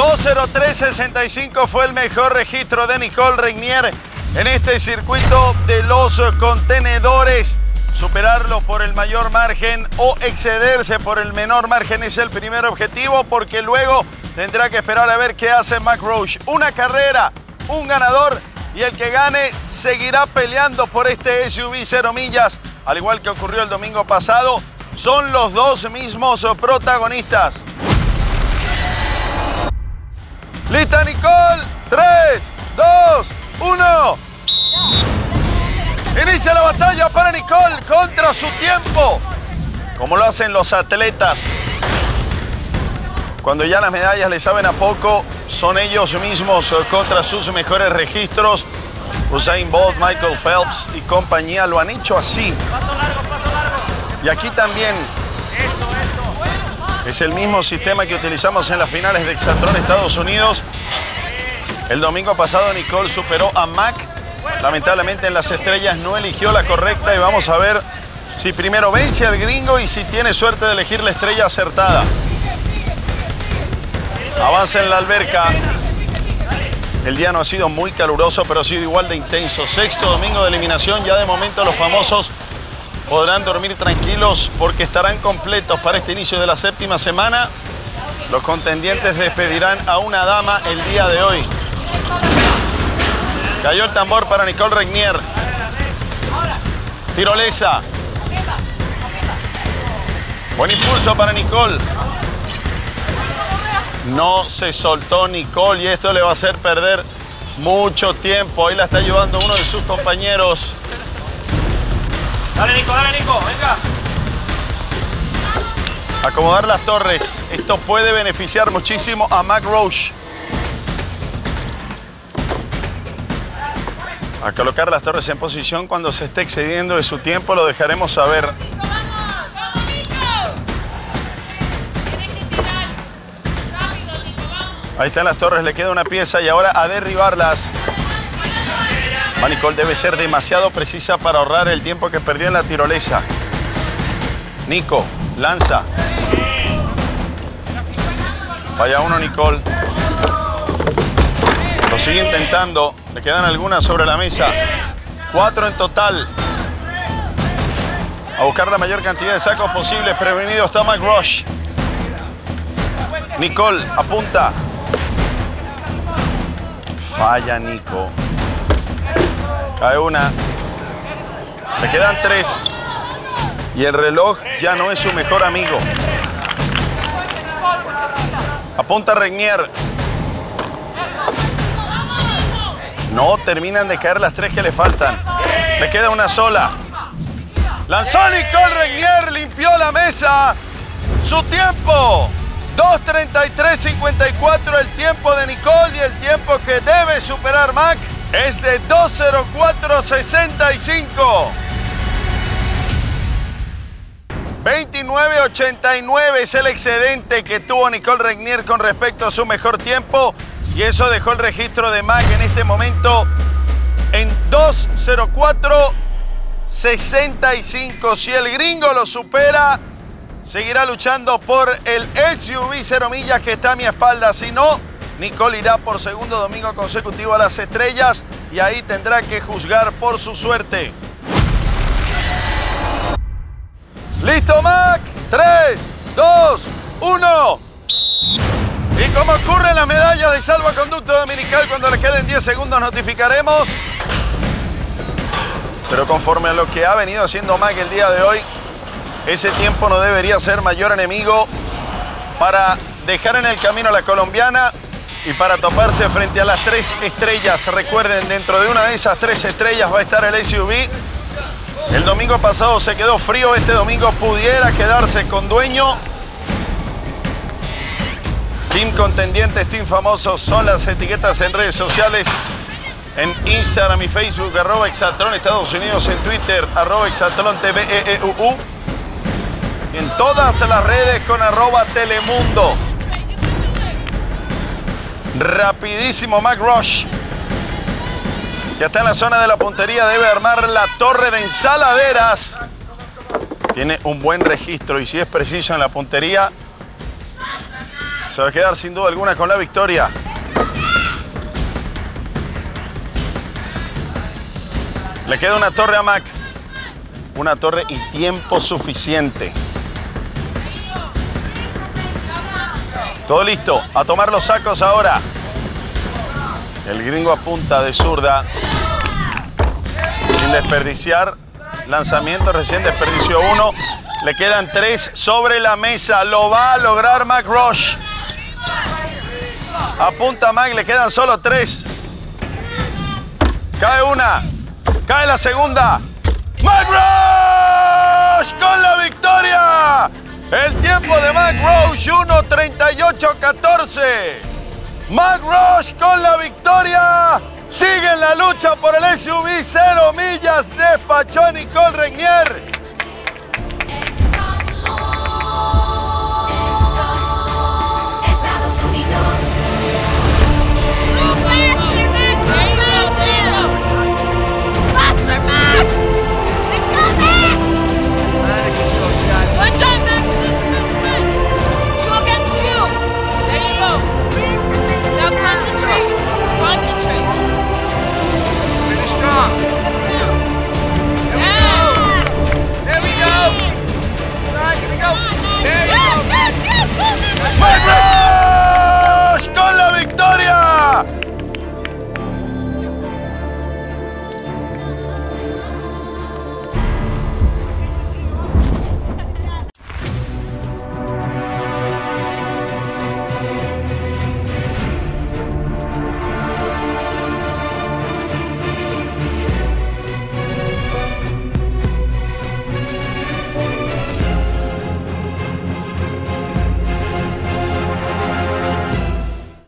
2.03.65 fue el mejor registro de Nicole Regnier en este circuito de los contenedores. Superarlo por el mayor margen o excederse por el menor margen es el primer objetivo porque luego tendrá que esperar a ver qué hace Mac Roche. Una carrera, un ganador y el que gane seguirá peleando por este SUV cero millas, al igual que ocurrió el domingo pasado. Son los dos mismos protagonistas. ¡Lista, Nicole! ¡Tres, dos, uno! Inicia la batalla para Nicole contra su tiempo. Como lo hacen los atletas. Cuando ya las medallas le saben a poco, son ellos mismos contra sus mejores registros. Usain Bolt, Michael Phelps y compañía lo han hecho así. Y aquí también. Es el mismo sistema que utilizamos en las finales de Exatron Estados Unidos. El domingo pasado Nicole superó a Mac. Lamentablemente en las estrellas no eligió la correcta y vamos a ver si primero vence al gringo y si tiene suerte de elegir la estrella acertada. Avanza en la alberca. El día no ha sido muy caluroso, pero ha sido igual de intenso. Sexto domingo de eliminación. Ya de momento los famosos podrán dormir tranquilos porque estarán completos para este inicio de la séptima semana. Los contendientes despedirán a una dama el día de hoy. Cayó el tambor para Nicole Regnier. Tirolesa. Buen impulso para Nicole. No se soltó Nicole y esto le va a hacer perder mucho tiempo. Ahí la está llevando uno de sus compañeros. Dale, Nico, dale, Nico. Venga. Acomodar las torres. Esto puede beneficiar muchísimo a Mac Roche. A colocar las torres en posición cuando se esté excediendo de su tiempo lo dejaremos saber. Ahí están las torres, le queda una pieza y ahora a derribarlas. Manicol debe ser demasiado precisa para ahorrar el tiempo que perdió en la tirolesa. Nico, lanza. Falla uno, Nicole. Lo sigue intentando. Le quedan algunas sobre la mesa. Cuatro en total. A buscar la mayor cantidad de sacos posibles. Prevenido está Mike Rush. Nicole, apunta. Falla Nico. Cae una. Le quedan tres. Y el reloj ya no es su mejor amigo. Apunta Regnier. No terminan de caer las tres que le faltan. Le queda una sola. Lanzó Nicole Regnier, limpió la mesa. Su tiempo. 2.33.54 el tiempo de Nicole y el tiempo que debe superar Mac es de 2.04.65. 29.89 es el excedente que tuvo Nicole Regnier con respecto a su mejor tiempo y eso dejó el registro de Mac en este momento en 2.04.65. Si el gringo lo supera, seguirá luchando por el SUV cero millas que está a mi espalda. Si no, Nicole irá por segundo domingo consecutivo a las estrellas y ahí tendrá que juzgar por su suerte. ¡Listo, Mac! 3, 2, 1. Y como ocurre en las medallas de salvoconducto dominical, cuando le queden 10 segundos notificaremos. Pero conforme a lo que ha venido haciendo Mac el día de hoy, ese tiempo no debería ser mayor enemigo para dejar en el camino a la colombiana y para toparse frente a las tres estrellas. Recuerden, dentro de una de esas tres estrellas va a estar el SUV. El domingo pasado se quedó frío, este domingo pudiera quedarse con dueño. Team Contendientes, Team Famosos son las etiquetas en redes sociales. En Instagram y Facebook, arroba Exatron Estados Unidos, en Twitter, arroba Exatron TVEEUU. En todas las redes con arroba Telemundo. Rapidísimo Mac Rush. Ya está en la zona de la puntería, debe armar la torre de ensaladeras. Tiene un buen registro y si es preciso en la puntería, Se va a quedar sin duda alguna con la victoria. Le queda una torre a Mac. Una torre y tiempo suficiente. Todo listo. A tomar los sacos ahora. El gringo apunta de zurda. Sin desperdiciar. Lanzamiento recién desperdició uno. Le quedan tres sobre la mesa. Lo va a lograr Mac. Apunta Mac, le quedan solo tres. Cae una. Cae la segunda. Mac Rush con la victoria. El tiempo de Mac Rush 1.38.14. Mac Rush con la victoria. Sigue en la lucha por el SUV 0 millas. Despachó a Nicole Regnier.